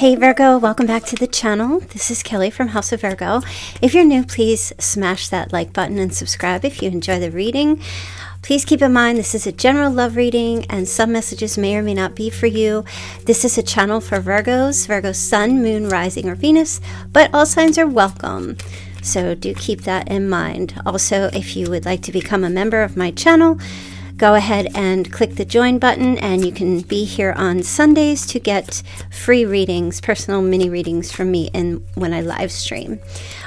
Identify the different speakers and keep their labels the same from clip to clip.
Speaker 1: Hey Virgo, welcome back to the channel. This is Kelli from House of Virgo. If you're new, please smash that like button and subscribe if you enjoy the reading. Please keep in mind this is a general love reading and some messages may or may not be for you. This is a channel for Virgos, Virgo Sun, Moon, Rising, or Venus, but all signs are welcome. So do keep that in mind. Also, if you would like to become a member of my channel, go ahead and click the join button and you can be here on Sundays to get free readings, personal mini readings from me in when I live stream.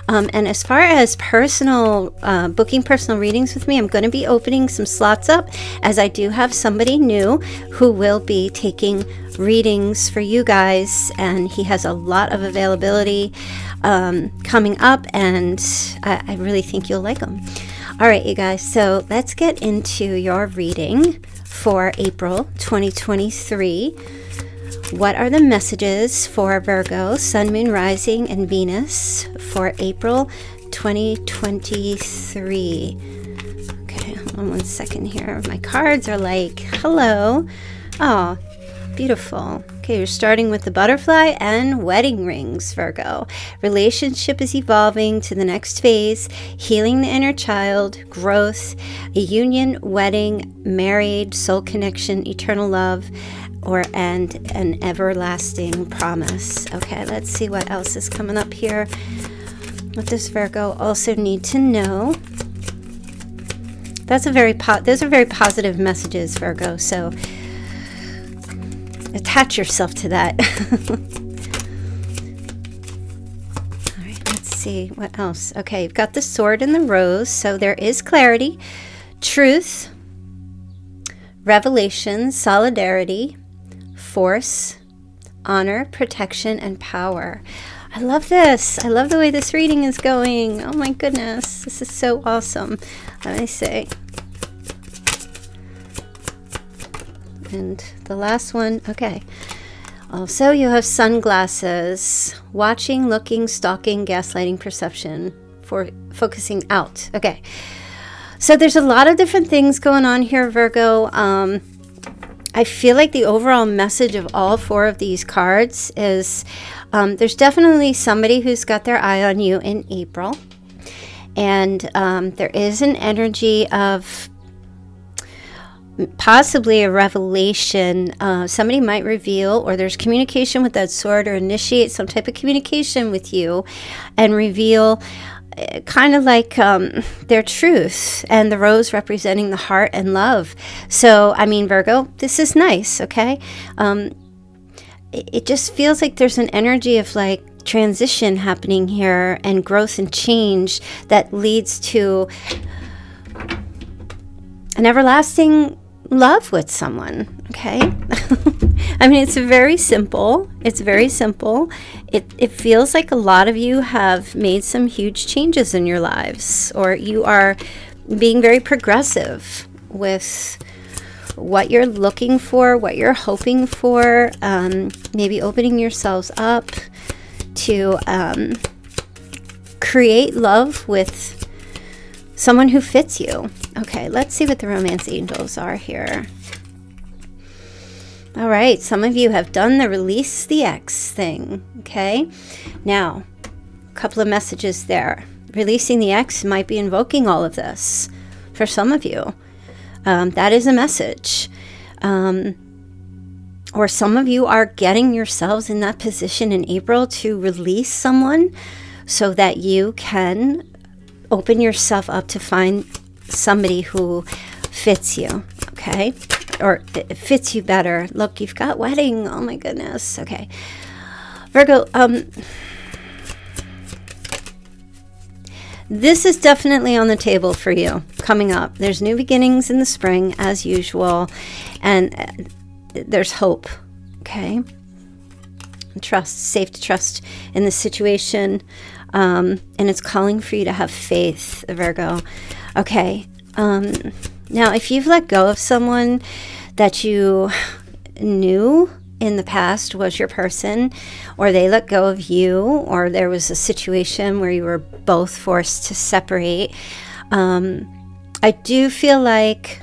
Speaker 1: Um, and as far as personal uh, booking personal readings with me, I'm going to be opening some slots up as I do have somebody new who will be taking readings for you guys, and he has a lot of availability um, coming up, and I, I really think you'll like them. All right, you guys, so let's get into your reading for April 2023. What are the messages for Virgo, Sun, Moon, Rising, and Venus for April 2023? Okay, hold on one second here. My cards are like, hello. Oh, beautiful. Okay, you're starting with the butterfly and wedding rings, Virgo. Relationship is evolving to the next phase, healing the inner child, growth, a union, wedding, married, soul connection, eternal love, or and an everlasting promise. Okay, let's see what else is coming up here. What does Virgo also need to know? That's a very po- those are very positive messages, Virgo. So attach yourself to that. All right, let's see what else. Okay, you've got the sword and the rose, so there is clarity, truth, revelation, solidarity, force, honor, protection, and power. I love this. I love the way this reading is going. Oh my goodness. This is so awesome. Let me see. And the last one, okay. Also, you have sunglasses, watching, looking, stalking, gaslighting, perception, for focusing out. Okay. So there's a lot of different things going on here, Virgo. Um, I feel like the overall message of all four of these cards is um, there's definitely somebody who's got their eye on you in April. And um, there is an energy of possibly a revelation. Uh, somebody might reveal, or there's communication with that sword, or initiate some type of communication with you and reveal uh, kind of like um, their truth and the rose representing the heart and love. So, I mean, Virgo, this is nice, okay? Um, it, it just feels like there's an energy of like, transition happening here and growth and change that leads to an everlasting love with someone, okay? I mean, it's very simple. It's very simple. It, it feels like a lot of you have made some huge changes in your lives, or you are being very progressive with what you're looking for, what you're hoping for, um, maybe opening yourselves up to um, create love with someone who fits you. Okay, let's see what the romance angels are here. All right, some of you have done the release the ex thing. Okay, now a couple of messages there. Releasing the ex might be invoking all of this for some of you. Um, that is a message. Um, or some of you are getting yourselves in that position in April to release someone so that you can open yourself up to find somebody who fits you, okay? Or it fits you better. Look, you've got wedding. Oh my goodness. Okay. Virgo, um, this is definitely on the table for you coming up. There's new beginnings in the spring, as usual, and uh, there's hope, okay? Trust, safe to trust in the situation. Um, and it's calling for you to have faith, Virgo. Okay. Um, now, if you've let go of someone that you knew in the past was your person, or they let go of you, or there was a situation where you were both forced to separate, um, I do feel like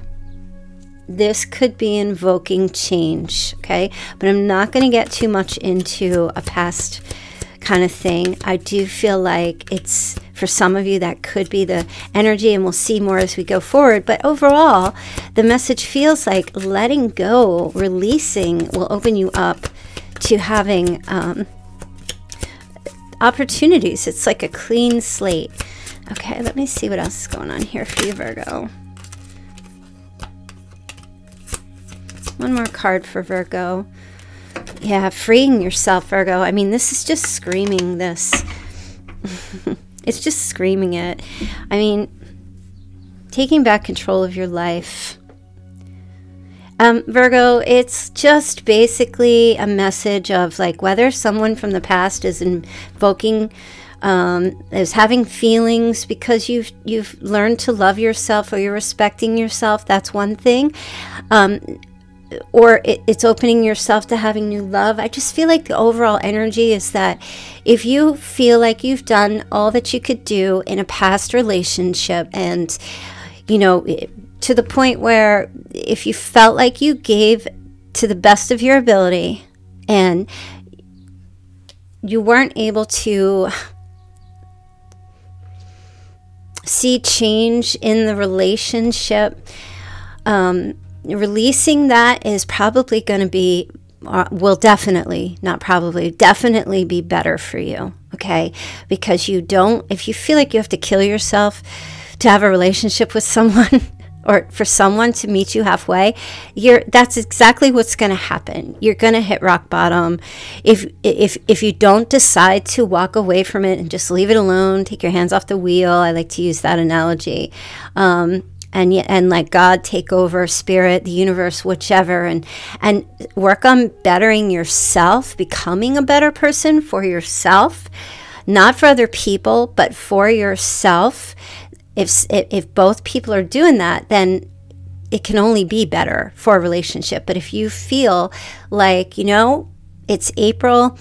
Speaker 1: this could be invoking change, okay? But I'm not going to get too much into a past kind of thing. I do feel like it's for some of you that could be the energy, and we'll see more as we go forward. But overall, the message feels like letting go, releasing will open you up to having um, opportunities. It's like a clean slate. Okay, let me see what else is going on here for you, Virgo. One more card for Virgo. Yeah, freeing yourself, Virgo. I mean, this is just screaming this. it's just screaming it. I mean, taking back control of your life. Um, Virgo, it's just basically a message of like whether someone from the past is invoking, um, is having feelings because you've you've learned to love yourself or you're respecting yourself. That's one thing. Um, or it, it's opening yourself to having new love. I just feel like the overall energy is that if you feel like you've done all that you could do in a past relationship and, you know, to the point where if you felt like you gave to the best of your ability and you weren't able to see change in the relationship, um, releasing that is probably going to be uh, will definitely not probably definitely be better for you okay? Because you don't if you feel like you have to kill yourself to have a relationship with someone or for someone to meet you halfway you're that's exactly what's going to happen. You're going to hit rock bottom. If if if you don't decide to walk away from it and just leave it alone take your hands off the wheel i like to use that analogy um, and and let God take over spirit the universe whichever and and work on bettering yourself becoming a better person for yourself not for other people but for yourself. If if both people are doing that then it can only be better for a relationship. But if you feel like you know it's April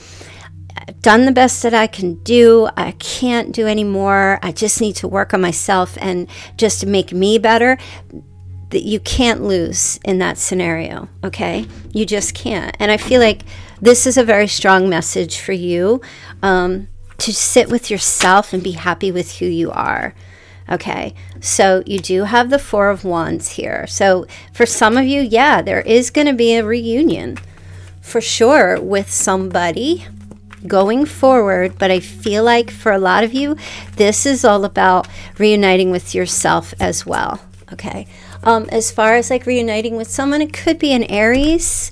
Speaker 1: Done the best that I can do. I can't do anymore. I just need to work on myself and just to make me better. That you can't lose in that scenario, okay? You just can't. And I feel like this is a very strong message for you um, to sit with yourself and be happy with who you are. Okay, so you do have the Four of Wands here. So for some of you, yeah, there is going to be a reunion for sure with somebody going forward. But I feel like for a lot of you, this is all about reuniting with yourself as well. Okay. Um, as far as like reuniting with someone, it could be an Aries.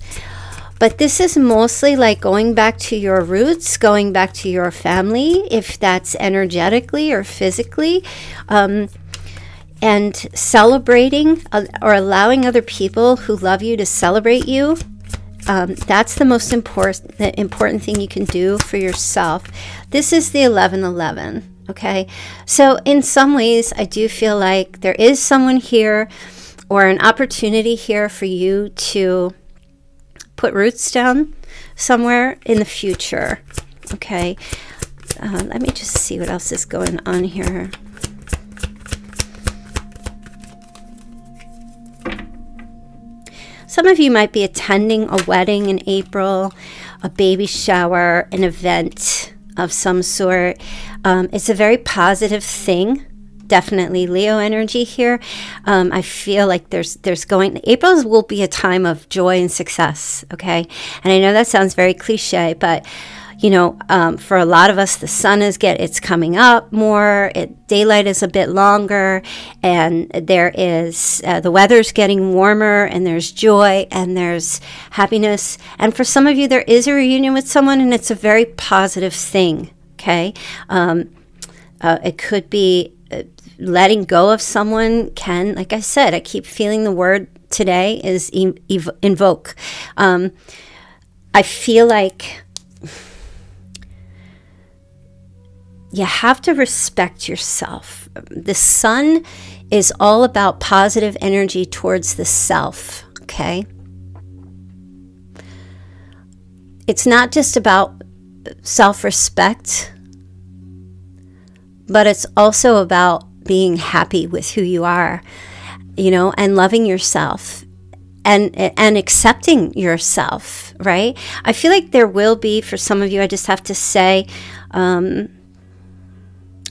Speaker 1: But this is mostly like going back to your roots, going back to your family, if that's energetically or physically. Um, and celebrating uh, or allowing other people who love you to celebrate you um, that's the most important the important thing you can do for yourself. This is the 1111. Okay, so in some ways, I do feel like there is someone here or an opportunity here for you to put roots down somewhere in the future. Okay, uh, let me just see what else is going on here. Some of you might be attending a wedding in April, a baby shower, an event of some sort. Um, it's a very positive thing. Definitely Leo energy here. Um, I feel like there's there's going April will be a time of joy and success. Okay, and I know that sounds very cliche, but you know, um, for a lot of us, the sun is get it's coming up more. It, daylight is a bit longer, and there is uh, the weather's getting warmer, and there's joy and there's happiness. And for some of you, there is a reunion with someone, and it's a very positive thing. Okay, um, uh, it could be uh, letting go of someone. Can, like I said, I keep feeling the word today is ev- invoke. Um, I feel like you have to respect yourself. The sun is all about positive energy towards the self, okay? It's not just about self respect, but it's also about being happy with who you are, you know, and loving yourself. and and accepting yourself, right? I feel like there will be for some of you. I just have to say, um,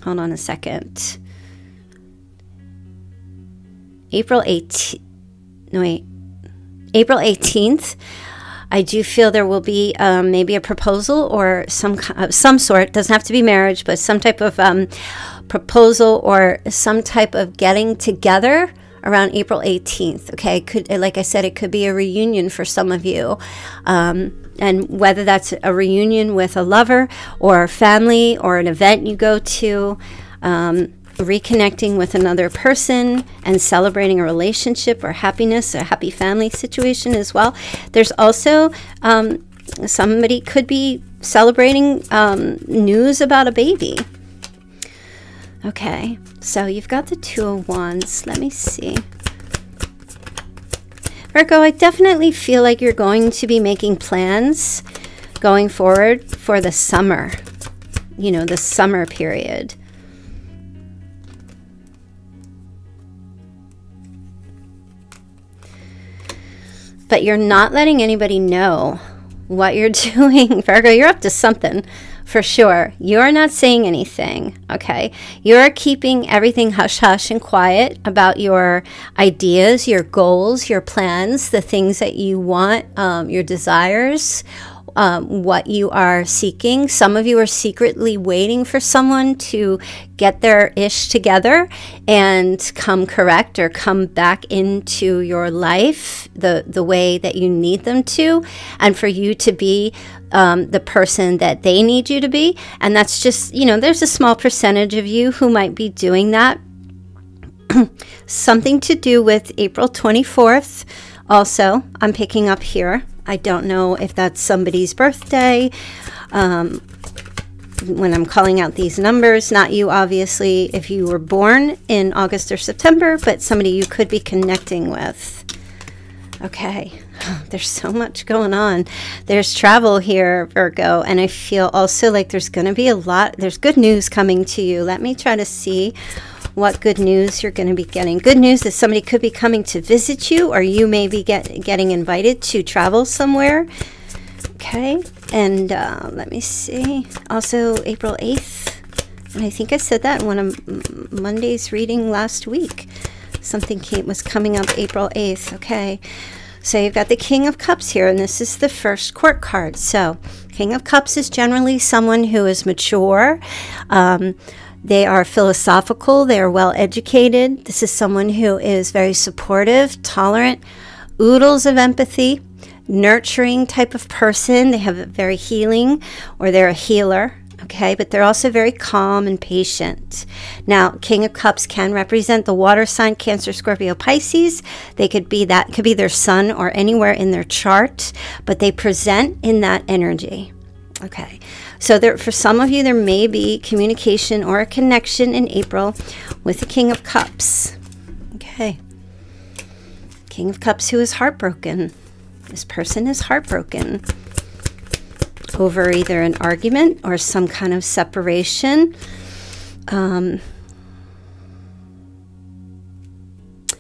Speaker 1: hold on a second. April 18th. No, wait. April 18th. I do feel there will be um, maybe a proposal or some uh, some sort. Doesn't have to be marriage, but some type of um, proposal or some type of getting together around April 18th. Okay, could like I said, it could be a reunion for some of you, um, and whether that's a reunion with a lover or family or an event you go to. Um, reconnecting with another person and celebrating a relationship or happiness, a happy family situation as well. There's also um, somebody could be celebrating um, news about a baby. Okay, so you've got the Two of Wands. Let me see. Virgo, I definitely feel like you're going to be making plans going forward for the summer, you know, the summer period. but you're not letting anybody know what you're doing. Virgo, you're up to something for sure. You're not saying anything, okay? You're keeping everything hush hush and quiet about your ideas, your goals, your plans, the things that you want, um, your desires um, what you are seeking. Some of you are secretly waiting for someone to get their ish together and come correct or come back into your life the, the way that you need them to, and for you to be um, the person that they need you to be. And that's just, you know, there's a small percentage of you who might be doing that. Something to do with April 24th. Also, I'm picking up here. I don't know if that's somebody's birthday. Um, when I'm calling out these numbers, not you, obviously, if you were born in August or September, but somebody you could be connecting with. Okay, there's so much going on. There's travel here, Virgo, and I feel also like there's going to be a lot, there's good news coming to you. Let me try to see what good news you're going to be getting. Good news is somebody could be coming to visit you, or you may be get, getting invited to travel somewhere. Okay, and uh, let me see. Also, April 8th. And I think I said that in one of Monday's reading last week. Something came, was coming up April 8th. Okay. So you've got the King of Cups here, and this is the first court card. So, King of Cups is generally someone who is mature, um, they are philosophical, they are well educated. This is someone who is very supportive, tolerant, oodles of empathy, nurturing type of person. They have a very healing or they're a healer. Okay, but they're also very calm and patient. Now, King of Cups can represent the water sign Cancer, Scorpio, Pisces. They could be that could be their sun or anywhere in their chart, but they present in that energy. Okay. So there, for some of you, there may be communication or a connection in April with the King of Cups. Okay. King of Cups who is heartbroken. This person is heartbroken over either an argument or some kind of separation. Um,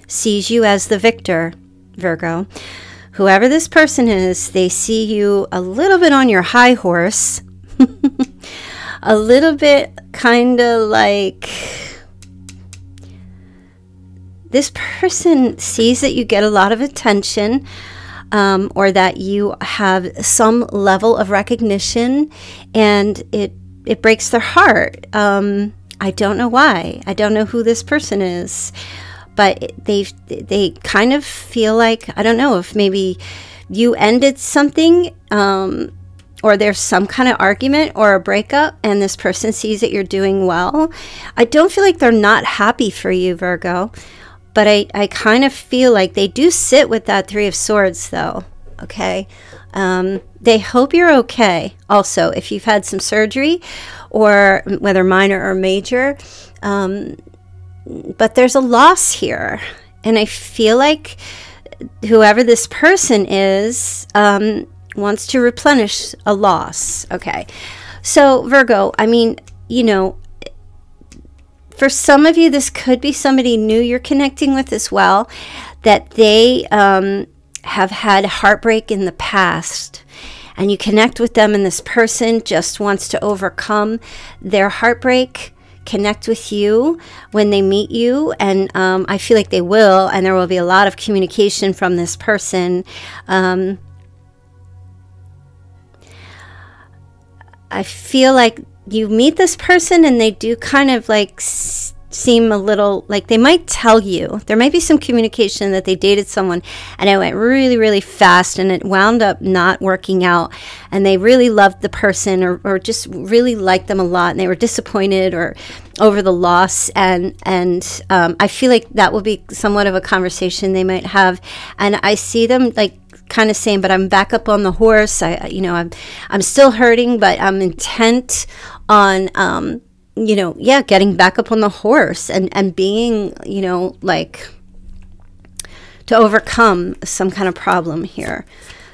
Speaker 1: sees you as the victor, Virgo. Whoever this person is, they see you a little bit on your high horse a little bit kind of like this person sees that you get a lot of attention um, or that you have some level of recognition and it it breaks their heart. Um, i don't know why. I don't know who this person is but they they kind of feel like i don't know if maybe you ended something um, or there's some kind of argument or a breakup and this person sees that you're doing well, I don't feel like they're not happy for you, Virgo. But I, I kind of feel like they do sit with that Three of Swords, though. Okay. Um, they hope you're okay. Also, if you've had some surgery, or whether minor or major, um, but there's a loss here. And I feel like whoever this person is, um, wants to replenish a loss. Okay. So, Virgo, I mean, you know, for some of you, this could be somebody new you're connecting with as well, that they um, have had heartbreak in the past. And you connect with them and this person just wants to overcome their heartbreak connect with you when they meet you. And um, i feel like they will and there will be a lot of communication from this person. Um, i feel like you meet this person and they do kind of like seem a little like they might tell you. There might be some communication that they dated someone and it went really really fast and it wound up not working out and they really loved the person or, or just really liked them a lot and they were disappointed or over the loss and and um, i feel like that will be somewhat of a conversation they might have and i see them like kind of saying but i'm back up on the horse. I you know i'm i'm still hurting but i'm intent on um, you know, yeah, getting back up on the horse and, and being, you know, like to overcome some kind of problem here.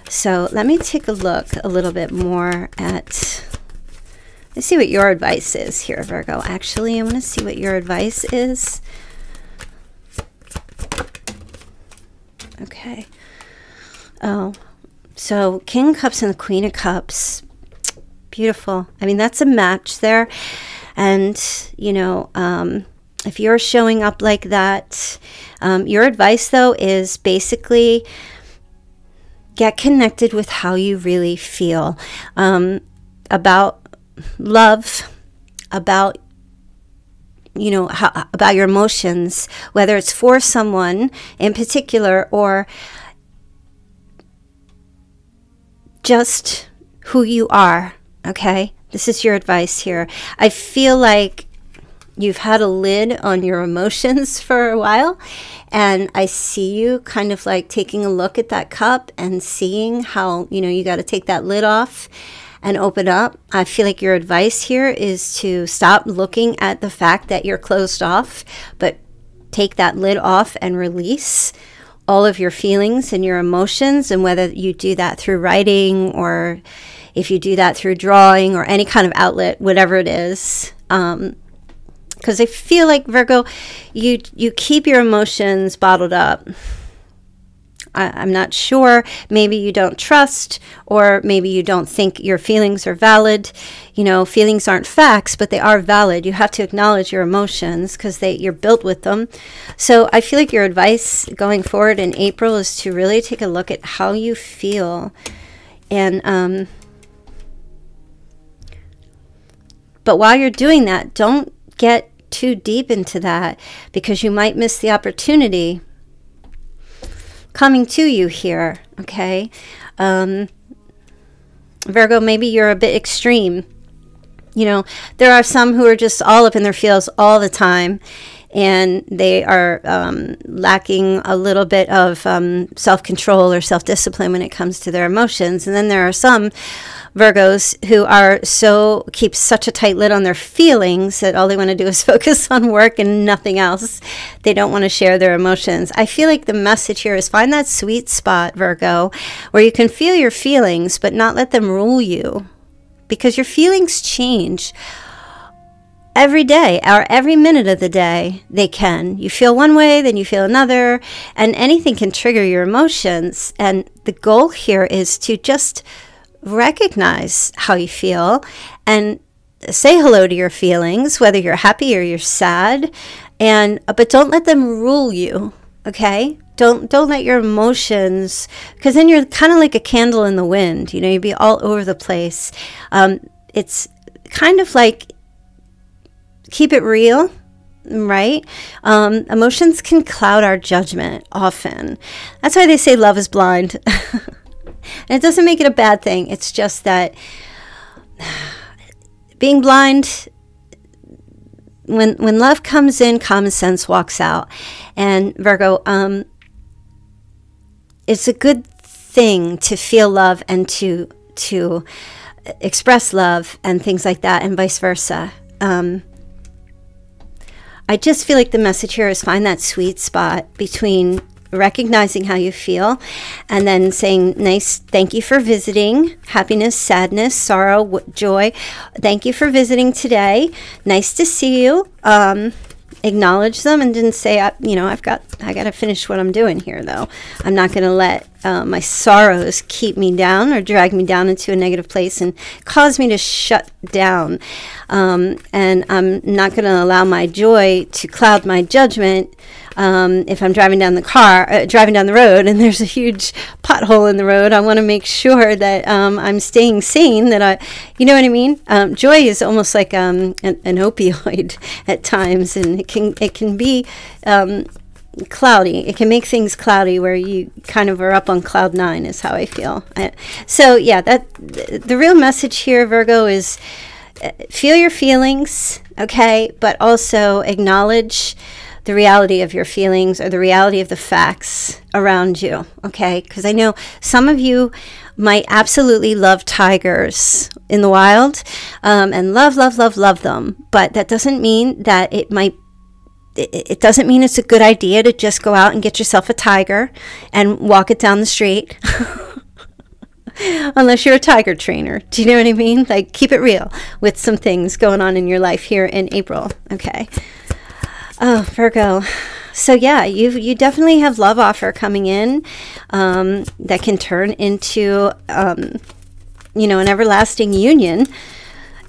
Speaker 1: So let me take a look a little bit more at, let's see what your advice is here, Virgo. Actually, I want to see what your advice is. Okay. Oh, so King Cups and the Queen of Cups. Beautiful. I mean, that's a match there. And, you know, um, if you're showing up like that, um, your advice though is basically get connected with how you really feel um, about love, about you know how, about your emotions, whether it's for someone in particular or just who you are. Okay, this is your advice here. I feel like you've had a lid on your emotions for a while and i see you kind of like taking a look at that cup and seeing how you know you got to take that lid off and open up i feel like your advice here is to stop looking at the fact that you're closed off but take that lid off and release all of your feelings and your emotions and whether you do that through writing or if you do that through drawing or any kind of outlet, whatever it is. Um, because I feel like Virgo, you you keep your emotions bottled up. I, am not sure. Maybe you don't trust, or maybe you don't think your feelings are valid. You know, feelings aren't facts, but they are valid. You have to acknowledge your emotions because they you're built with them. So I feel like your advice going forward in April is to really take a look at how you feel, and um, But while you're doing that, don't get too deep into that because you might miss the opportunity coming to you here, okay? Um, Virgo, maybe you're a bit extreme. You know, there are some who are just all up in their feels all the time and they are um, lacking a little bit of um, self control or self discipline when it comes to their emotions. And then there are some Virgos who are so keep such a tight lid on their feelings that all they want to do is focus on work and nothing else. They don't want to share their emotions. I feel like the message here is find that sweet spot, Virgo, where you can feel your feelings but not let them rule you. Because your feelings change every day or every minute of the day they can you feel one way then you feel another and anything can trigger your emotions and the goal here is to just recognize how you feel and say hello to your feelings, whether you're happy or you're sad, and but don't let them rule you. Okay, don't don't let your emotions, because then you're kind of like a candle in the wind. You know, you'd be all over the place. Um, it's kind of like keep it real right? Um, emotions can cloud our judgment often. That's why they say love is blind. And it doesn't make it a bad thing. It's just that being blind when when love comes in, common sense walks out. And Virgo, um, it's a good thing to feel love and to to express love and things like that, and vice versa. Um, I just feel like the message here is find that sweet spot between recognizing how you feel, and then saying, Nice, thank you for visiting. Happiness, sadness, sorrow, joy. Thank you for visiting today. Nice to see you. Um, acknowledge them and didn't say, I, you know, I've got, I got to finish what I'm doing here, though. I'm not going to let uh, my sorrows keep me down or drag me down into a negative place and cause me to shut down. Um, and I'm not going to allow my joy to cloud my judgment um, if I'm driving down the car, uh, driving down the road, and there's a huge pothole in the road, I want to make sure that um, I'm staying sane. That I, you know what I mean? Um, joy is almost like um, an, an, opioid at times, and it can it can be um, cloudy. It can make things cloudy where you kind of are up on cloud nine. Is how I feel. I, so yeah, that the real message here, Virgo, is uh, feel your feelings, okay, but also acknowledge the reality of your feelings or the reality of the facts around you, okay? Because I know some of you might absolutely love tigers in the wild um, and love, love, love, love them, but that doesn't mean that it might. It, doesn't mean it's a good idea to just go out and get yourself a tiger and walk it down the street. unless you're a tiger trainer. Do you know what I mean? Like, keep it real with some things going on in your life here in April. Okay. Oh, Virgo. So yeah, you you definitely have love offer coming in um, that can turn into um, you know an everlasting union,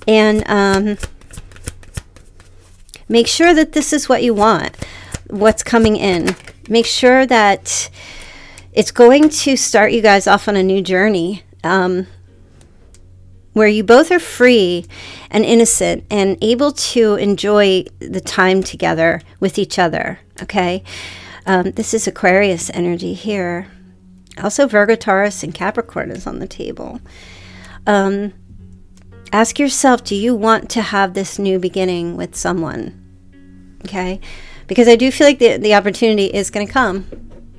Speaker 1: and um, make sure that this is what you want. What's coming in? Make sure that it's going to start you guys off on a new journey. Um, where you both are free and innocent and able to enjoy the time together with each other. Okay. Um, this is Aquarius energy here. Also, Virgo, Taurus, and Capricorn is on the table. Um, ask yourself do you want to have this new beginning with someone? Okay. Because I do feel like the, the opportunity is going to come.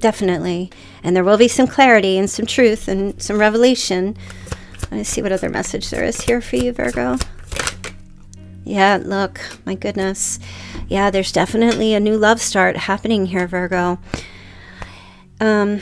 Speaker 1: Definitely. And there will be some clarity and some truth and some revelation. Let me see what other message there is here for you, Virgo. Yeah, look, my goodness. Yeah, there's definitely a new love start happening here, Virgo. Um,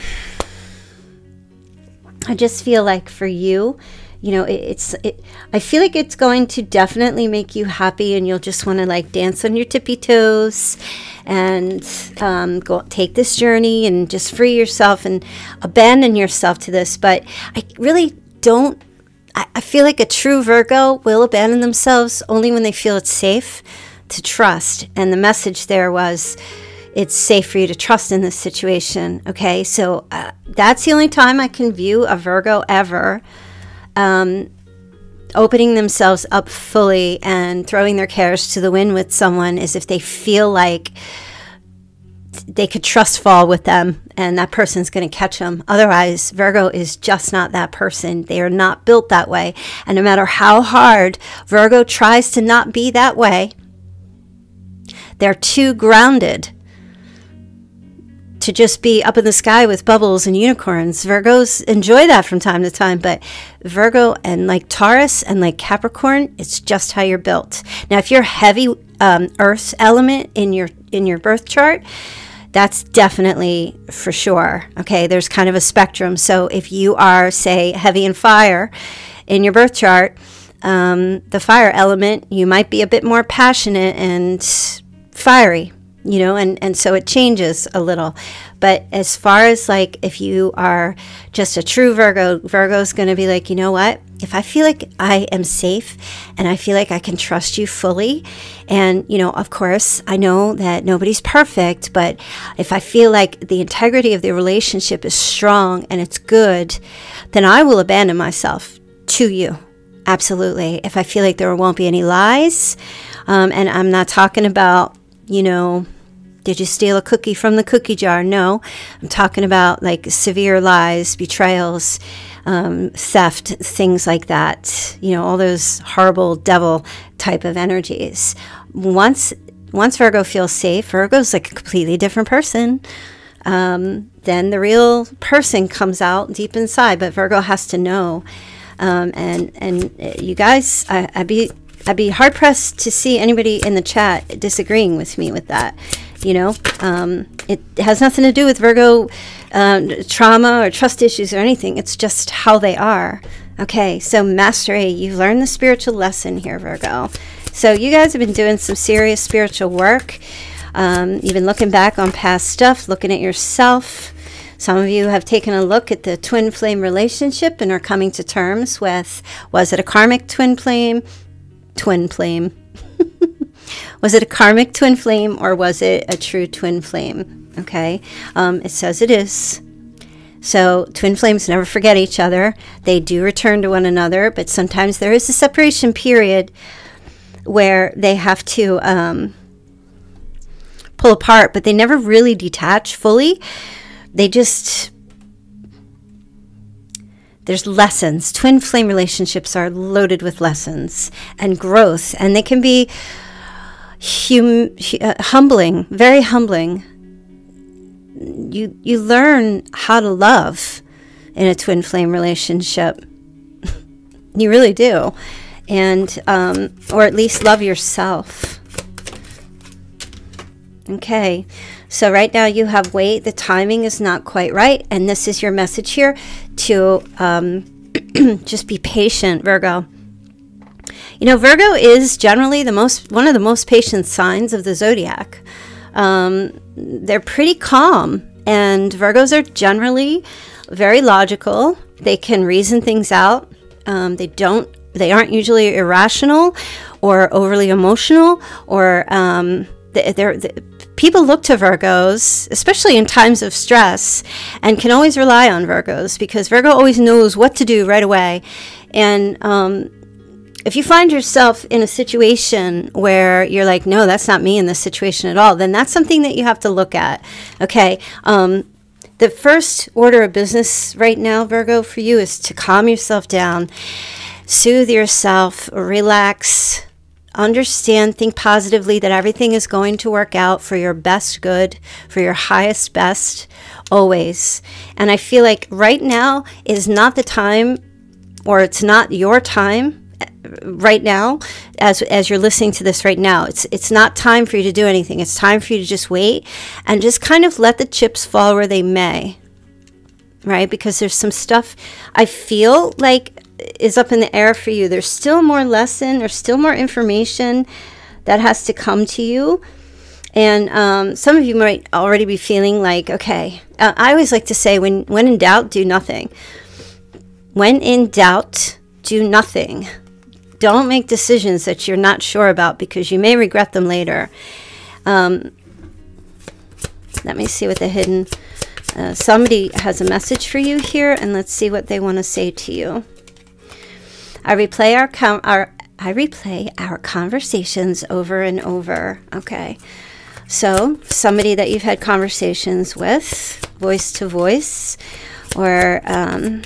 Speaker 1: I just feel like for you, you know, it, it's, it, I feel like it's going to definitely make you happy and you'll just want to like dance on your tippy toes and um, go take this journey and just free yourself and abandon yourself to this. But I really don't I, feel like a true Virgo will abandon themselves only when they feel it's safe to trust. And the message there was, it's safe for you to trust in this situation. Okay, so uh, that's the only time I can view a Virgo ever um, opening themselves up fully and throwing their cares to the wind with someone is if they feel like they could trust fall with them and that person's going to catch them. Otherwise, Virgo is just not that person. They are not built that way. And no matter how hard Virgo tries to not be that way, they're too grounded to just be up in the sky with bubbles and unicorns. Virgos enjoy that from time to time, but Virgo and like Taurus and like Capricorn, it's just how you're built. Now, if you're heavy um, Earth element in your in your birth chart, that's definitely for sure. Okay, there's kind of a spectrum. So if you are, say, heavy in fire in your birth chart, um, the fire element, you might be a bit more passionate and fiery, you know, and, and so it changes a little. But as far as like if you are just a true Virgo, Virgo's going to be like, you know what? if I feel like I am safe and I feel like I can trust you fully, and, you know, of course, I know that nobody's perfect, but if I feel like the integrity of the relationship is strong and it's good, then I will abandon myself to you. Absolutely. If I feel like there won't be any lies, um, and I'm not talking about, you know, did you steal a cookie from the cookie jar? No. I'm talking about like severe lies, betrayals, um, theft, things like that. You know, all those horrible devil type of energies. Once once Virgo feels safe, Virgo's like a completely different person. Um, then the real person comes out deep inside, but Virgo has to know. Um, and and uh, you guys, I, I'd be I'd be hard pressed to see anybody in the chat disagreeing with me with that. You know, um, it has nothing to do with Virgo um, trauma or trust issues or anything. It's just how they are. Okay, so mastery, you've learned the spiritual lesson here, Virgo. So you guys have been doing some serious spiritual work. Um, you've been looking back on past stuff, looking at yourself. Some of you have taken a look at the twin flame relationship and are coming to terms with was it a karmic twin flame? Twin flame. was it a karmic twin flame or was it a true twin flame? Okay. Um, it says it is. So, twin flames never forget each other. They do return to one another, but sometimes there is a separation period where they have to um, pull apart, but they never really detach fully. They just. There's lessons. Twin flame relationships are loaded with lessons and growth, and they can be hum- uh, humbling, very humbling you you learn how to love in a twin flame relationship. you really do, and um, or at least love yourself. Okay, so right now you have wait. The timing is not quite right, and this is your message here to um, just be patient, Virgo. You know, Virgo is generally the most one of the most patient signs of the zodiac. Um, they're pretty calm, and Virgos are generally very logical. They can reason things out. Um, they don't. They aren't usually irrational or overly emotional or um, they're, they're, people look to Virgos, especially in times of stress, and can always rely on Virgos because Virgo always knows what to do right away. And um, if you find yourself in a situation where you're like, no, that's not me in this situation at all, then that's something that you have to look at. Okay. Um, the first order of business right now, Virgo, for you is to calm yourself down, soothe yourself, relax, understand, think positively that everything is going to work out for your best good, for your highest best, always. And I feel like right now is not the time, or it's not your time right now as as you're listening to this right now it's it's not time for you to do anything. It's time for you to just wait and just kind of let the chips fall where they may right? Because there's some stuff i feel like is up in the air for you. There's still more lesson there's still more information that has to come to you. And um, some of you might already be feeling like okay uh, i always like to say when when in doubt do nothing. When in doubt do nothing don't make decisions that you're not sure about because you may regret them later. Um, let me see what the hidden. Uh, somebody has a message for you here, and let's see what they want to say to you. I replay our our I replay our conversations over and over. Okay. So, somebody that you've had conversations with, voice to voice, or um,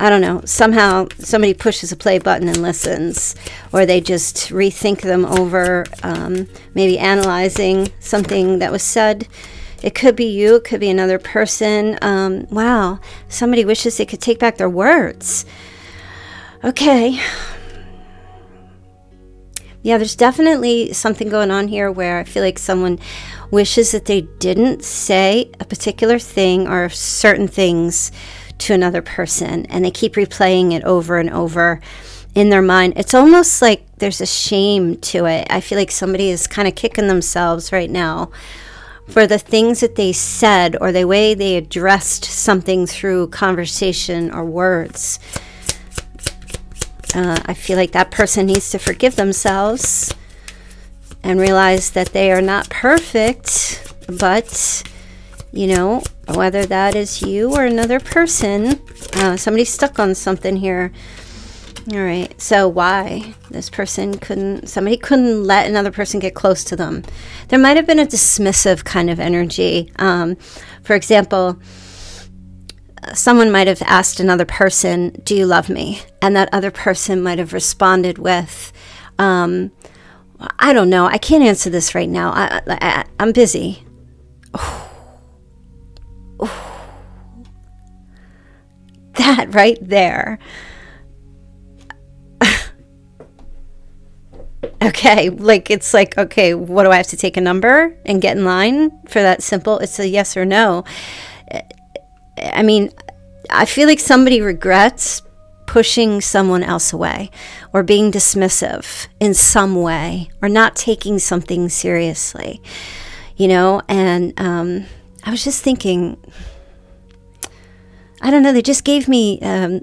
Speaker 1: I don't know, somehow somebody pushes a play button and listens, or they just rethink them over, um, maybe analyzing something that was said. It could be you, it could be another person. Um, wow, somebody wishes they could take back their words. Okay. Yeah, there's definitely something going on here where I feel like someone wishes that they didn't say a particular thing or certain things to another person and they keep replaying it over and over in their mind. It's almost like there's a shame to it. I feel like somebody is kind of kicking themselves right now for the things that they said or the way they addressed something through conversation or words. Uh, I feel like that person needs to forgive themselves and realize that they are not perfect, but you know, whether that is you or another person. Uh, somebody's stuck on something here. All right. So why this person couldn't? Somebody couldn't let another person get close to them. There might have been a dismissive kind of energy. Um, for example, someone might have asked another person, "Do you love me?" And that other person might have responded with, um, "I don't know. I can't answer this right now. I, I, I'm busy." Oh that right there. okay, like it's like, okay, what do I have to take a number and get in line for that simple? It's a yes or no. I mean, I feel like somebody regrets pushing someone else away or being dismissive in some way or not taking something seriously you know, and um, I was just thinking, I don't know, they just gave me, um,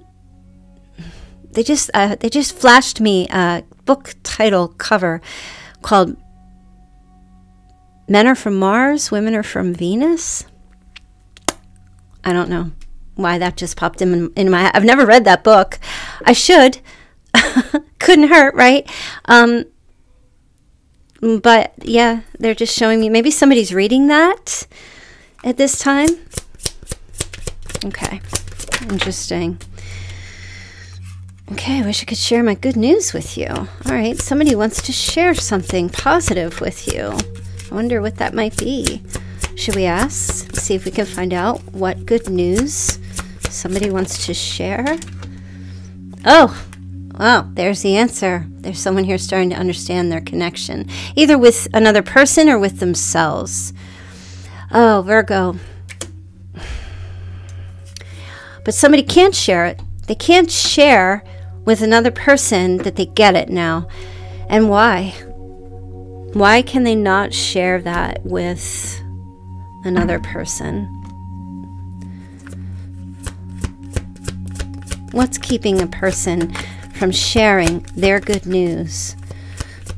Speaker 1: they just, uh, they just flashed me a book title cover called Men Are From Mars, Women Are From Venus. I don't know why that just popped in, in my I've never read that book. I should. Couldn't hurt, right? Um, but yeah, they're just showing me. Maybe somebody's reading that at this time. Okay, interesting. Okay, I wish I could share my good news with you. All right, somebody wants to share something positive with you. I wonder what that might be. Should we ask? See if we can find out what good news somebody wants to share. Oh, wow, there's the answer. There's someone here starting to understand their connection, either with another person or with themselves. Oh, Virgo. But somebody can't share it. They can't share with another person that they get it now. And why? Why can they not share that with another person? What's keeping a person from sharing their good news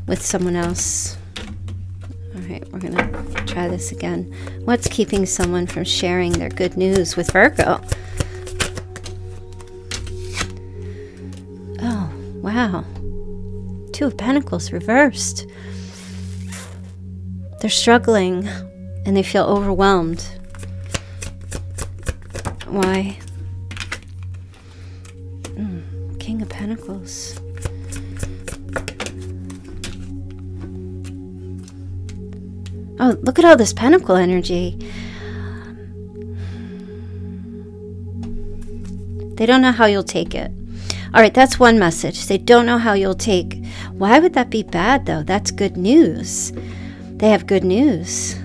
Speaker 1: with someone else? Right, we're going to try this again. What's keeping someone from sharing their good news with Virgo? Oh, wow. Two of Pentacles reversed. They're struggling and they feel overwhelmed. Why? Mm, King of Pentacles. Oh, look at all this pentacle energy. They don't know how you'll take it. All right, that's one message. They don't know how you'll take. Why would that be bad, though? That's good news. They have good news.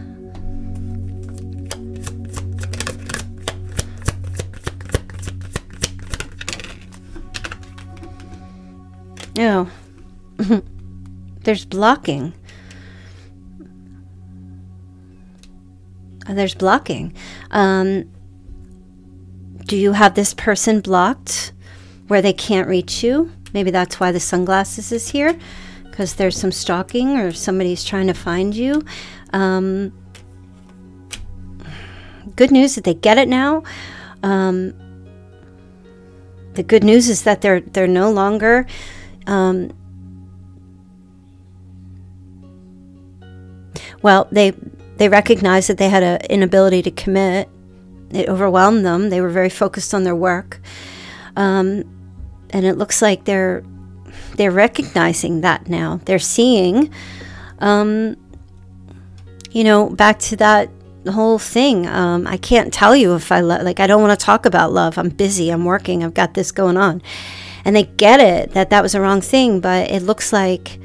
Speaker 1: Oh, there's blocking. There's blocking. Um, do you have this person blocked where they can't reach you? Maybe that's why the sunglasses is here because there's some stalking or somebody's trying to find you. Um, good news that they get it now. Um, the good news is that they're they're no longer um, well, they they recognized that they had an inability to commit. It overwhelmed them. They were very focused on their work, um, and it looks like they're they're recognizing that now. They're seeing, um, you know, back to that whole thing. Um, I can't tell you if I lo- like. I don't want to talk about love. I'm busy. I'm working. I've got this going on, and they get it that that was a wrong thing, but it looks like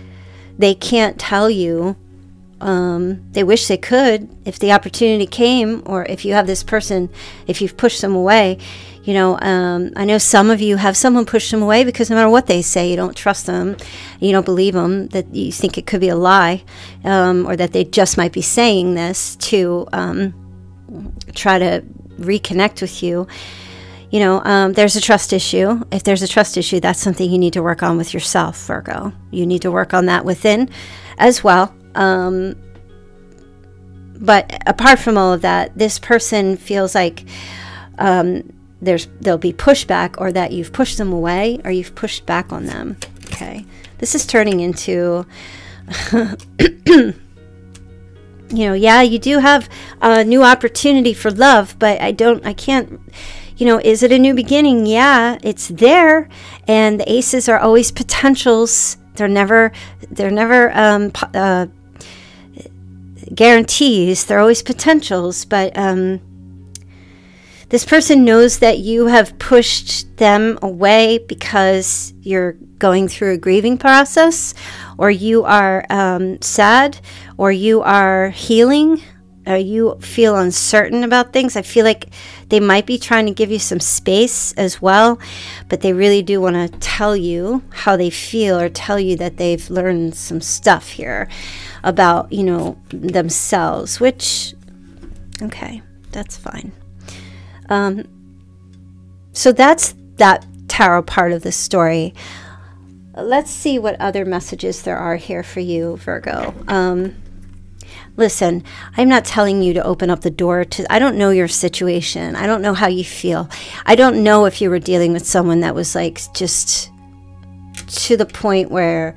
Speaker 1: they can't tell you. Um, they wish they could if the opportunity came, or if you have this person, if you've pushed them away. You know, um, I know some of you have someone push them away because no matter what they say, you don't trust them, you don't believe them, that you think it could be a lie, um, or that they just might be saying this to um, try to reconnect with you you know, um, there's a trust issue. If there's a trust issue, that's something you need to work on with yourself, Virgo. You need to work on that within as well. Um, but apart from all of that, this person feels like um, there's there'll be pushback, or that you've pushed them away, or you've pushed back on them. Okay, this is turning into. you know, yeah, you do have a new opportunity for love, but I don't, I can't you know, is it a new beginning? Yeah, it's there. And the aces are always potentials. They're never, they're never um, uh, guarantees. They're always potentials. But um, this person knows that you have pushed them away because you're going through a grieving process, or you are um, sad, or you are healing, or you feel uncertain about things. I feel like they might be trying to give you some space as well, but they really do want to tell you how they feel or tell you that they've learned some stuff here. About, you know, themselves, which, okay, that's fine. Um, so that's that tarot part of the story. Let's see what other messages there are here for you, Virgo. Um, listen, I'm not telling you to open up the door to, I don't know your situation. I don't know how you feel. I don't know if you were dealing with someone that was like just to the point where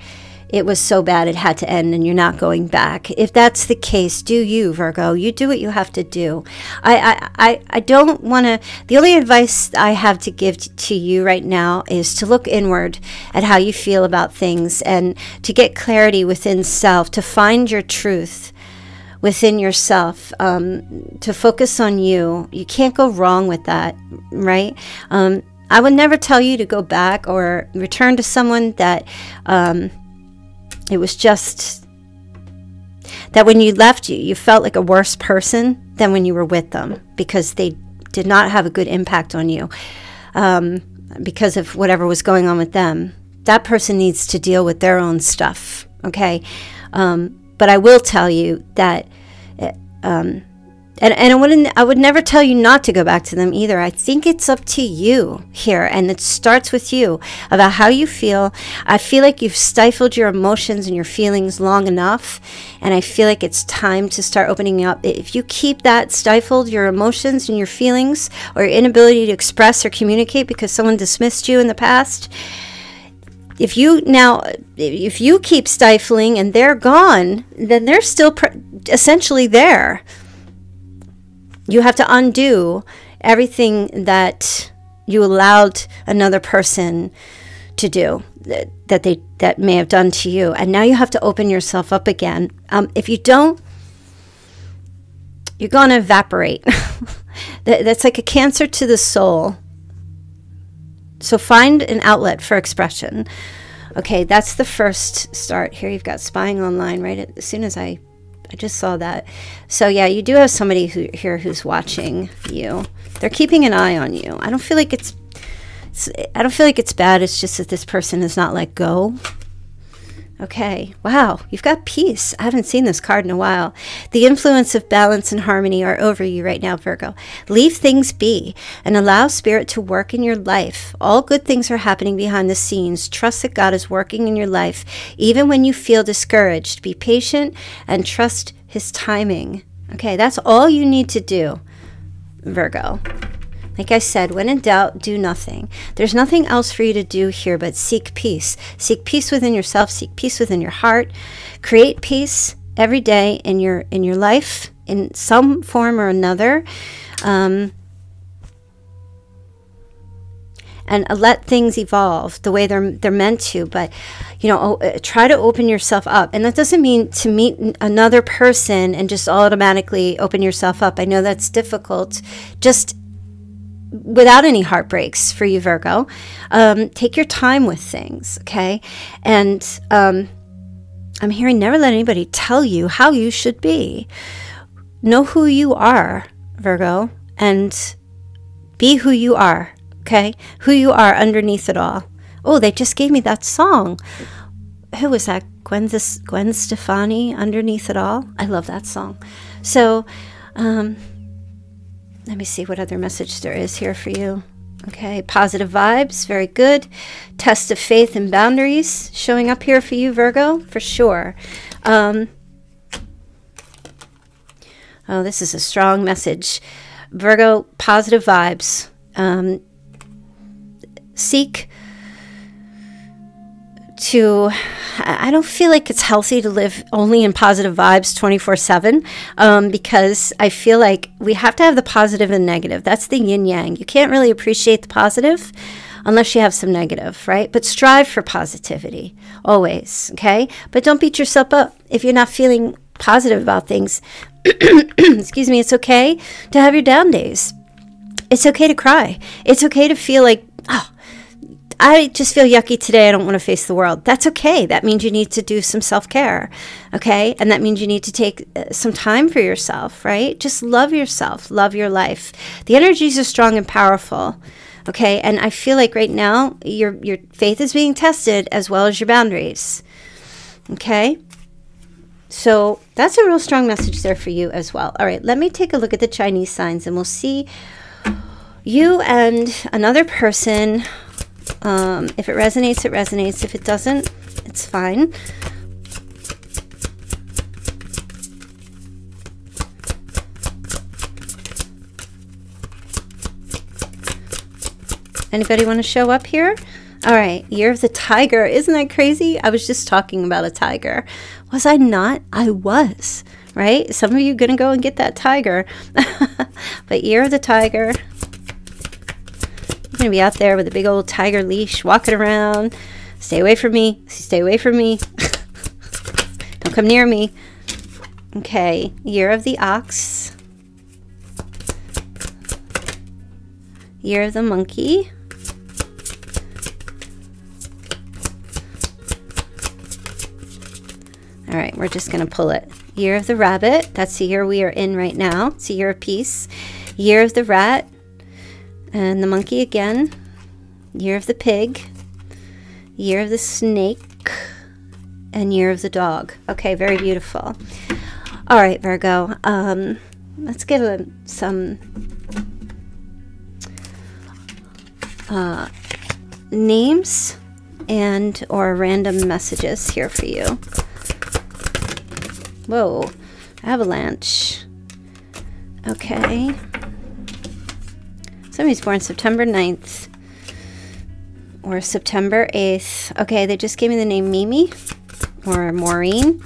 Speaker 1: it was so bad it had to end and you're not going back. If that's the case, do you, Virgo? You do what you have to do. I, I, I, don't want to, the only advice I have to give to you right now is to look inward at how you feel about things and to get clarity within self, to find your truth within yourself, um, to focus on you. You can't go wrong with that, right? Um, I would never tell you to go back or return to someone that um, it was just that when you left you, you felt like a worse person than when you were with them because they did not have a good impact on you um, because of whatever was going on with them. That person needs to deal with their own stuff, okay? Um, but I will tell you that eh, um, and, and I wouldn't I would never tell you not to go back to them either. I think it's up to you here and it starts with you about how you feel. I feel like you've stifled your emotions and your feelings long enough and I feel like it's time to start opening up. If you keep that stifled your emotions and your feelings or your inability to express or communicate because someone dismissed you in the past, if you now if you keep stifling and they're gone, then they're still essentially there you have to undo everything that you allowed another person to do that, that they that may have done to you. And now you have to open yourself up again. Um, if you don't you're going to evaporate. That, that's like a cancer to the soul. So find an outlet for expression. Okay that's the first start. Here you've got spying online right? As soon as i I just saw that. So yeah, you do have somebody who, here who's watching you. They're keeping an eye on you. I don't feel like it's, it's I don't feel like it's bad. It's just that this person is not let go. Okay. Wow. You've got peace. I haven't seen this card in a while. The influence of balance and harmony are over you right now, Virgo. Leave things be and allow spirit to work in your life. All good things are happening behind the scenes. Trust that God is working in your life, even when you feel discouraged. Be patient and trust his timing. Okay. That's all you need to do, Virgo. Like I said, when in doubt, do nothing. There's nothing else for you to do here but seek peace. Seek peace within yourself, seek peace within your heart. Create peace every day in your in your life in some form or another. Um, and let things evolve the way they're they're meant to but you know uh, try to open yourself up and that doesn't mean to meet another person and just automatically open yourself up i know that's difficult just without any heartbreaks for you, Virgo. Um, take your time with things, okay? And um, I'm hearing never let anybody tell you how you should be. Know who you are, Virgo, and be who you are, okay? Who you are underneath it all. Oh, they just gave me that song. Who was that? Gwen, Gwen Stefani, Underneath It All. I love that song. So, um, let me see what other message there is here for you. Okay, positive vibes, very good. Test of faith and boundaries showing up here for you, Virgo, for sure. Um, oh, this is a strong message. Virgo, positive vibes. Um, seek to I don't feel like it's healthy to live only in positive vibes 24 um, 7 because I feel like we have to have the positive and negative. That's the yin yang. You can't really appreciate the positive unless you have some negative, right? But strive for positivity always, okay? But don't beat yourself up if you're not feeling positive about things. Excuse me, it's okay to have your down days. It's okay to cry. It's okay to feel like, oh, I just feel yucky today. I don't want to face the world. That's okay. That means you need to do some self care. Okay. And that means you need to take uh, some time for yourself, right? Just love yourself, love your life. The energies are strong and powerful. Okay. And I feel like right now your, your faith is being tested as well as your boundaries. Okay. So that's a real strong message there for you as well. All right, let me take a look at the Chinese signs and we'll see you and another person. Um, if it resonates, it resonates. If it doesn't, it's fine. Anybody want to show up here? All right, Year of the Tiger. Isn't that crazy? I was just talking about a tiger. Was I not? I was, right? Some of you going to go and get that tiger. but Year of the Tiger. Going to be out there with a big old tiger leash walking around. Stay away from me. Stay away from me. Don't come near me. Okay, Year of the Ox. Year of the Monkey. All right, we're just going to pull it. Year of the Rabbit, that's the year we are in right now. It's a year of peace. Year of the Rat, and the monkey again. Year of the Pig. Year of the Snake, and Year of the Dog. Okay, very beautiful. All right, Virgo, um, let's get a, some uh, names and or random messages here for you. Whoa, avalanche. Okay. Somebody's born September 9th or September 8th. Okay, they just gave me the name Mimi or Maureen.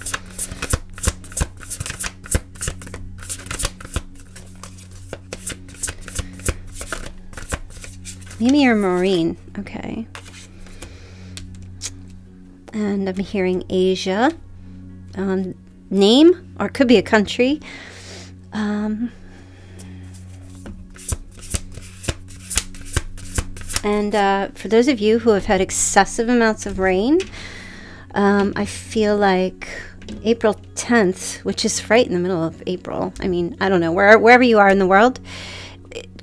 Speaker 1: Mimi or Maureen. Okay. And I'm hearing Asia. Um, name, or it could be a country. Um, and uh, for those of you who have had excessive amounts of rain, um, I feel like April 10th, which is right in the middle of April. I mean, I don't know, where, wherever you are in the world,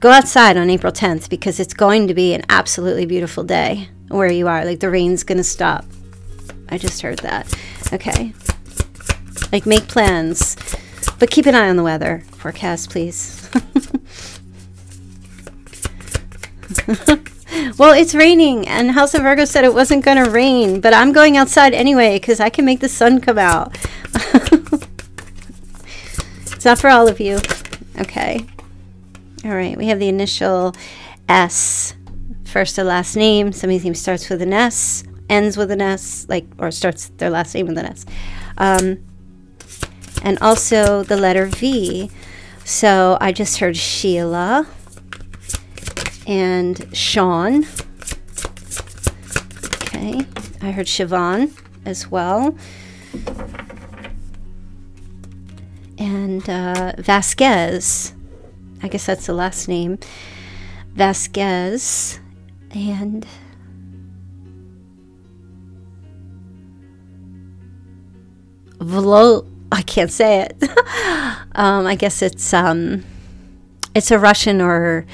Speaker 1: go outside on April 10th because it's going to be an absolutely beautiful day where you are. Like the rain's going to stop. I just heard that. Okay. Like make plans, but keep an eye on the weather forecast, please. well, it's raining, and House of Virgo said it wasn't going to rain, but I'm going outside anyway because I can make the sun come out. it's not for all of you. Okay. All right, we have the initial S, first to last name. Somebody's name starts with an S, ends with an S, like, or starts their last name with an S. Um, and also the letter V. So I just heard Sheila and Sean. Okay, I heard Siobhan as well. And uh, Vasquez. I guess that's the last name. Vasquez. And Vlo I can't say it. um, I guess it's um, it's a Russian or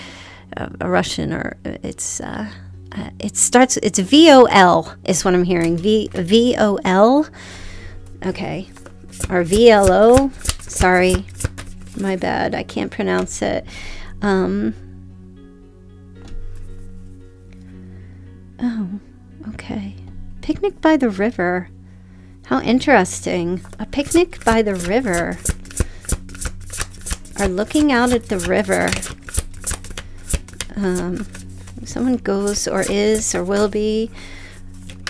Speaker 1: a Russian or it's uh, uh, it starts. It's V O L is what I'm hearing. V V O L. Okay, or V L O. Sorry, my bad. I can't pronounce it. Um, oh, okay. Picnic by the river. How interesting. A picnic by the river. are looking out at the river. Um, someone goes or is or will be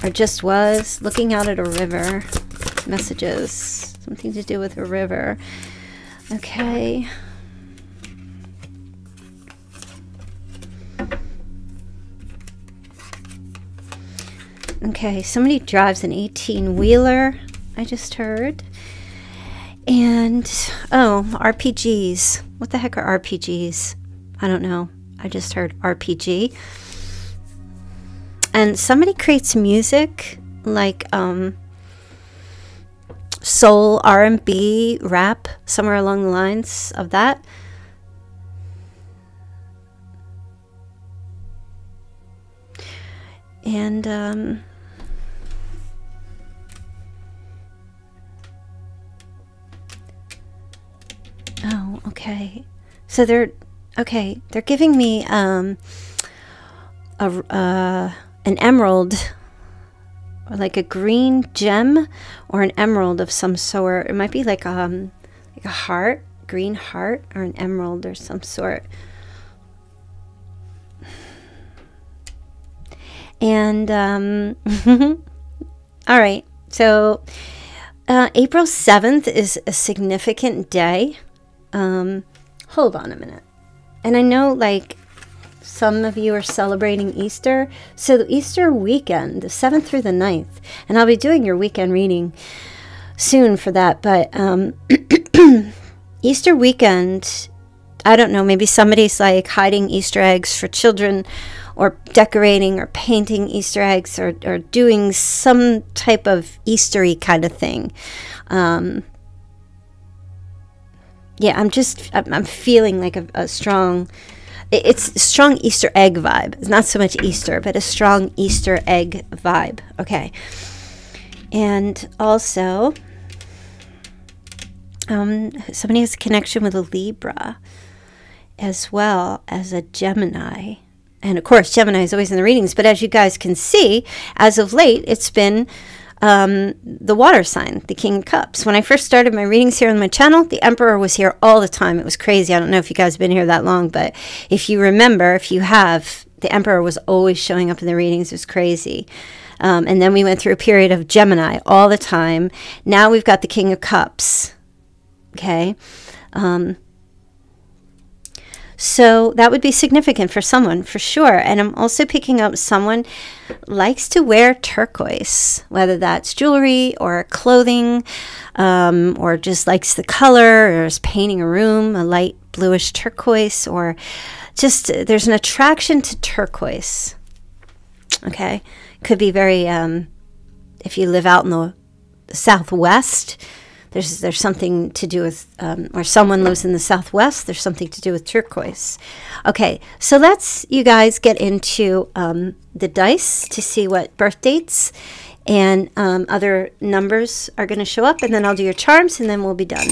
Speaker 1: or just was looking out at a river. Messages. Something to do with a river. Okay. Okay, somebody drives an 18 wheeler, I just heard. And, oh, RPGs. What the heck are RPGs? I don't know. I just heard RPG. And somebody creates music like um, soul, R&B, rap, somewhere along the lines of that. And um, Oh, okay. So they're okay. They're giving me um a uh, an emerald or like a green gem or an emerald of some sort. It might be like um like a heart, green heart or an emerald or some sort. And um all right. So uh, April 7th is a significant day. Um, hold on a minute. And I know, like, some of you are celebrating Easter. So, Easter weekend, the 7th through the 9th, and I'll be doing your weekend reading soon for that. But um, Easter weekend, I don't know, maybe somebody's like hiding Easter eggs for children or decorating or painting Easter eggs or, or doing some type of Eastery kind of thing. Um, yeah, I'm just, I'm, feeling like a, a strong, it's strong Easter egg vibe. It's not so much Easter, but a strong Easter egg vibe. Okay. And also, um, somebody has a connection with a Libra as well as a Gemini. And of course, Gemini is always in the readings, but as you guys can see, as of late, it's been um, the water sign, the King of Cups. When I first started my readings here on my channel, the Emperor was here all the time. It was crazy. I don't know if you guys have been here that long, but if you remember, if you have, the Emperor was always showing up in the readings. It was crazy. Um, and then we went through a period of Gemini all the time. Now we've got the King of Cups. Okay. Um, so that would be significant for someone for sure. And I'm also picking up someone likes to wear turquoise, whether that's jewelry or clothing, um, or just likes the color, or is painting a room a light bluish turquoise, or just there's an attraction to turquoise. Okay, could be very um, if you live out in the southwest there's there's something to do with um, or someone lives in the southwest there's something to do with turquoise. Okay so let's you guys get into um, the dice to see what birth dates and um, other numbers are going to show up and then i'll do your charms and then we'll be done.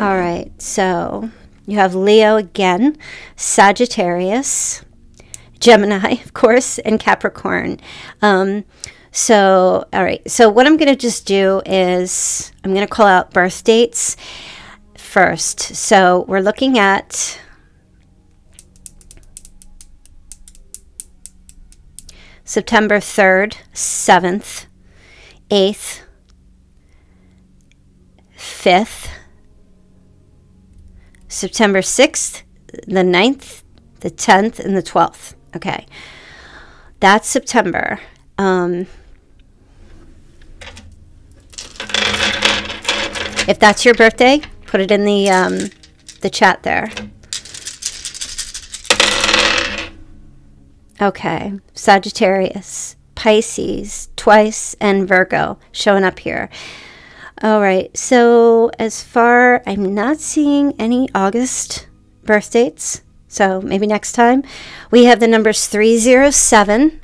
Speaker 1: All right so you have leo again sagittarius gemini of course and capricorn. Um, so, all right. So, what I'm going to just do is I'm going to call out birth dates first. So, we're looking at September 3rd, 7th, 8th, 5th, September 6th, the 9th, the 10th, and the 12th. Okay. That's September. Um, if that's your birthday, put it in the um, the chat there. Okay, Sagittarius, Pisces, twice, and Virgo showing up here. All right, so as far, I'm not seeing any August birth dates, so maybe next time. We have the numbers 307,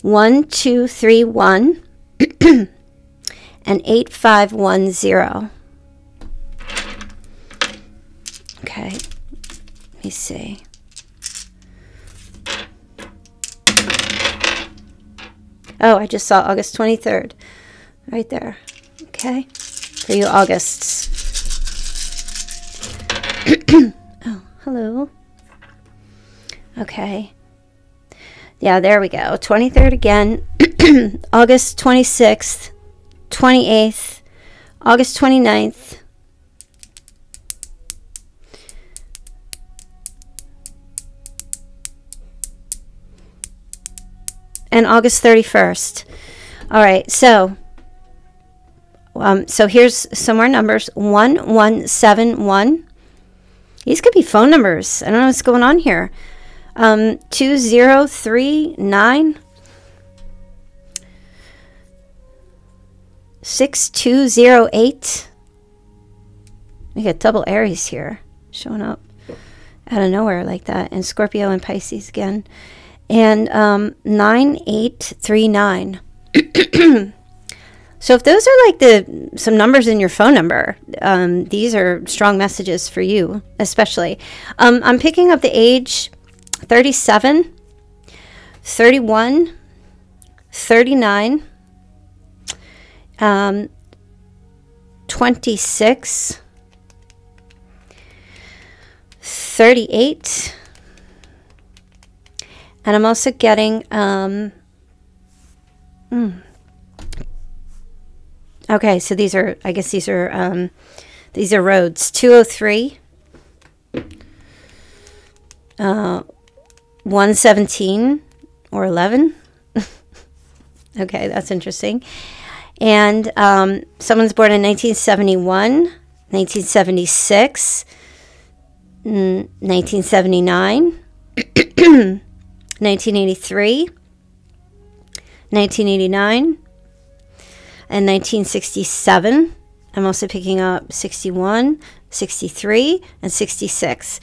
Speaker 1: 1231 and 8510. Okay, let me see. Oh, I just saw August 23rd right there. Okay, for you Augusts. oh, hello. Okay. Yeah, there we go. 23rd again. August 26th, 28th, August 29th. And August 31st. All right, so um, so here's some more numbers 1171. These could be phone numbers. I don't know what's going on here. Um, 2039 6208. We got double Aries here showing up out of nowhere like that. And Scorpio and Pisces again. And um, 9839. So if those are like the some numbers in your phone number, um, these are strong messages for you, especially. Um, I'm picking up the age 37, 31, 39, um, 26, 38, and I'm also getting, um, mm, okay, so these are, I guess these are, um, these are roads, 203, uh, 117 or 11. okay, that's interesting. And um, someone's born in 1971, 1976, 1979, 1983, 1989, and 1967. I'm also picking up 61, 63, and 66.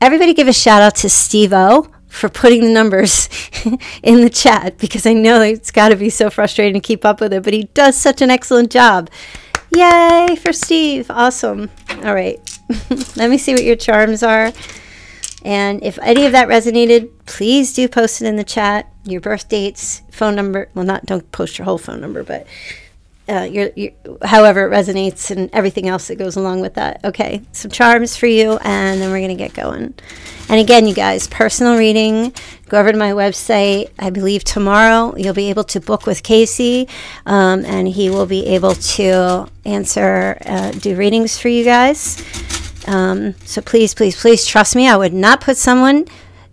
Speaker 1: Everybody give a shout out to Steve O for putting the numbers in the chat because I know it's got to be so frustrating to keep up with it, but he does such an excellent job. Yay for Steve. Awesome. All right. Let me see what your charms are. And if any of that resonated, please do post it in the chat. Your birth dates, phone number. Well, not don't post your whole phone number, but uh, your, your, however it resonates and everything else that goes along with that. Okay, some charms for you, and then we're going to get going. And again, you guys, personal reading, go over to my website. I believe tomorrow you'll be able to book with Casey, um, and he will be able to answer, uh, do readings for you guys. Um, so please, please, please trust me. I would not put someone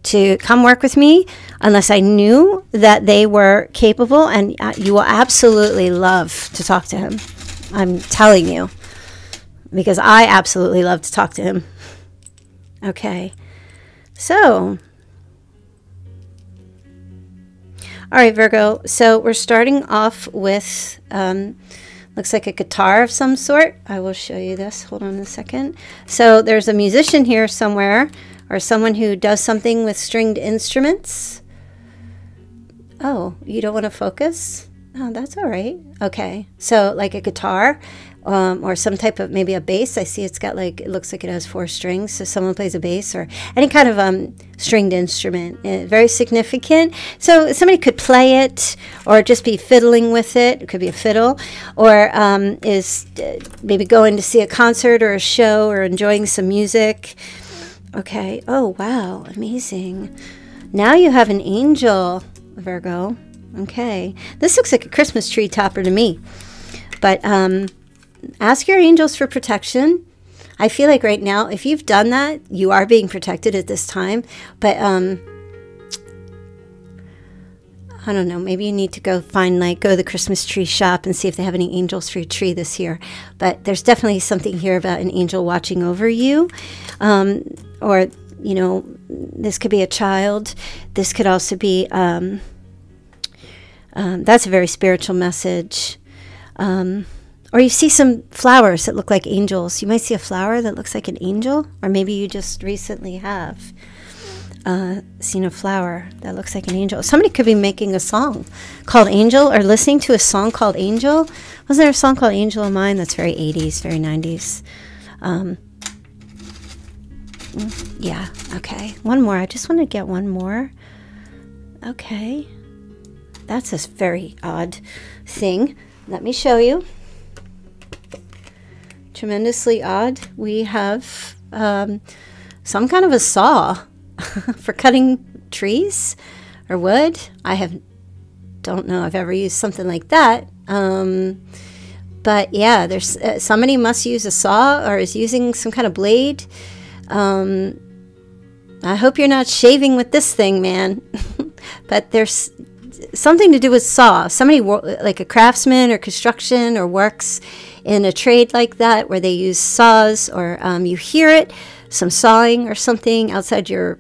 Speaker 1: to come work with me unless I knew that they were capable, and uh, you will absolutely love to talk to him. I'm telling you, because I absolutely love to talk to him. Okay, so. All right, Virgo. So we're starting off with, um, looks like a guitar of some sort. I will show you this. Hold on a second. So there's a musician here somewhere or someone who does something with stringed instruments. Oh, you don't want to focus? Oh, that's all right. Okay. So, like a guitar um, or some type of maybe a bass. I see it's got like, it looks like it has four strings. So, someone plays a bass or any kind of um, stringed instrument. Uh, very significant. So, somebody could play it or just be fiddling with it. It could be a fiddle or um, is uh, maybe going to see a concert or a show or enjoying some music. Okay. Oh, wow. Amazing. Now you have an angel, Virgo. Okay. This looks like a Christmas tree topper to me. But um, ask your angels for protection. I feel like right now, if you've done that, you are being protected at this time. But um, I don't know, maybe you need to go find, like, go to the Christmas tree shop and see if they have any angels for your tree this year. But there's definitely something here about an angel watching over you. Um, or you know, this could be a child. This could also be. Um, um, that's a very spiritual message. Um, or you see some flowers that look like angels. You might see a flower that looks like an angel, or maybe you just recently have uh, seen a flower that looks like an angel. Somebody could be making a song called Angel or listening to a song called Angel. Wasn't there a song called Angel of Mine? That's very 80s, very 90s. Um, yeah, okay. One more. I just want to get one more. Okay. That's a very odd thing. Let me show you. Tremendously odd. We have um, some kind of a saw for cutting trees or wood. I have don't know I've ever used something like that. Um, but yeah, there's uh, somebody must use a saw or is using some kind of blade um, I hope you're not shaving with this thing, man. but there's something to do with saw. Somebody, like a craftsman or construction or works in a trade like that where they use saws or um, you hear it, some sawing or something outside your,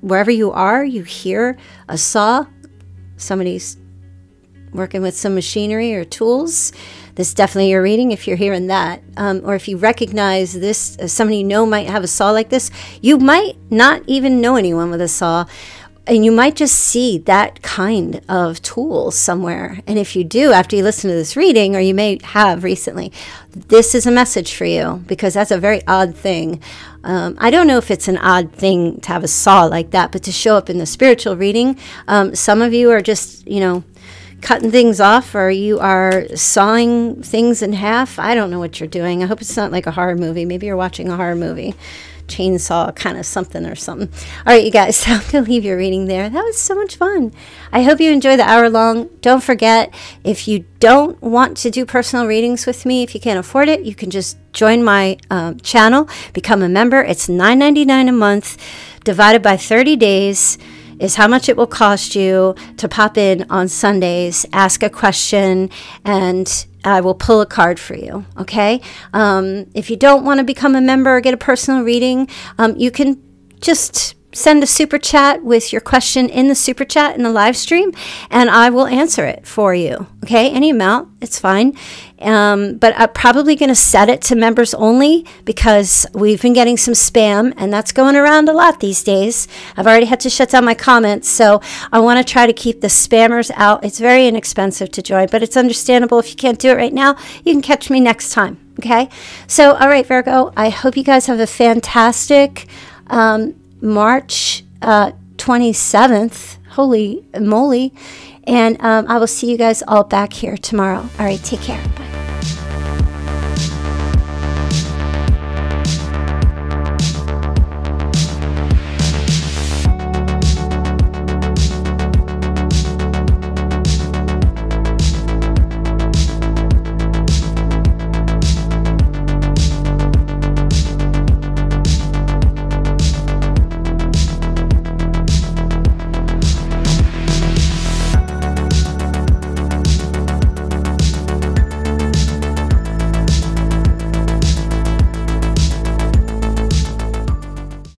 Speaker 1: wherever you are, you hear a saw. Somebody's working with some machinery or tools this definitely your reading if you're hearing that. Um, or if you recognize this, uh, somebody you know might have a saw like this, you might not even know anyone with a saw. and you might just see that kind of tool somewhere. And if you do, after you listen to this reading, or you may have recently, this is a message for you because that's a very odd thing. Um, I don't know if it's an odd thing to have a saw like that, but to show up in the spiritual reading, um, some of you are just, you know, cutting things off or you are sawing things in half. I don't know what you're doing. I hope it's not like a horror movie. Maybe you're watching a horror movie chainsaw kind of something or something. All right, you guys, I'm going to leave your reading there. That was so much fun. I hope you enjoy the hour long. Don't forget, if you don't want to do personal readings with me, if you can't afford it, you can just join my um, channel, become a member. It's $9.99 a month divided by 30 days is how much it will cost you to pop in on Sundays, ask a question, and I will pull a card for you. Okay. Um, if you don't want to become a member or get a personal reading, um, you can just send a super chat with your question in the super chat in the live stream, and I will answer it for you. Okay, any amount, it's fine. Um, but I'm probably going to set it to members only because we've been getting some spam, and that's going around a lot these days. I've already had to shut down my comments, so I want to try to keep the spammers out. It's very inexpensive to join, but it's understandable if you can't do it right now. You can catch me next time. Okay, so all right, Virgo. I hope you guys have a fantastic. Um, March uh, 27th. Holy moly. And um, I will see you guys all back here tomorrow. All right, take care. Bye.